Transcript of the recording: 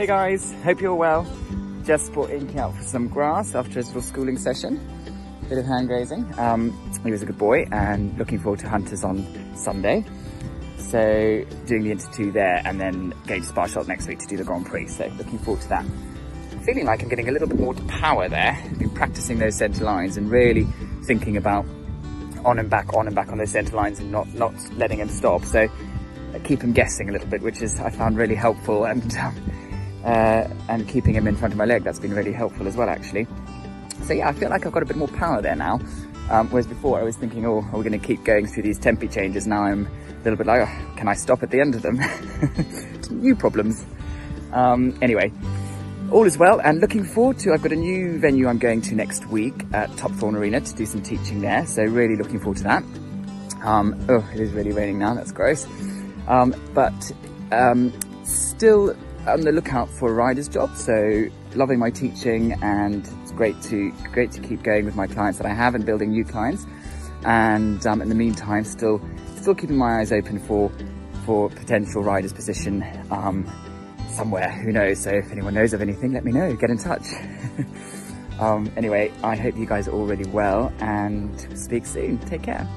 Hey guys, hope you're well. Just brought Inky out for some grass after his little schooling session. Bit of hand grazing. Um, he was a good boy and looking forward to Hunters on Sunday. So doing the Inter 2 there and then going to Sparsholt next week to do the Grand Prix. So looking forward to that. Feeling like I'm getting a little bit more power there. I've been practicing those centre lines and really thinking about on and back, on and back on those centre lines and not, not letting him stop. So I keep him guessing a little bit, which is I found really helpful and um, uh, and keeping him in front of my leg, that's been really helpful as well, actually. So yeah, I feel like I've got a bit more power there now. Um, whereas before I was thinking, oh, are we going to keep going through these tempi changes? Now I'm a little bit like, oh, can I stop at the end of them? new problems. Um, anyway, all is well and looking forward to, I've got a new venue I'm going to next week at Topthorn Arena to do some teaching there. So really looking forward to that. Um, oh, it is really raining now, that's gross. Um, but um, still on the lookout for a rider's job. So loving my teaching and it's great to great to keep going with my clients that I have and building new clients. And um, in the meantime, still still keeping my eyes open for for potential rider's position um, somewhere. Who knows? So if anyone knows of anything, let me know. Get in touch. um, anyway, I hope you guys are all really well and speak soon. Take care.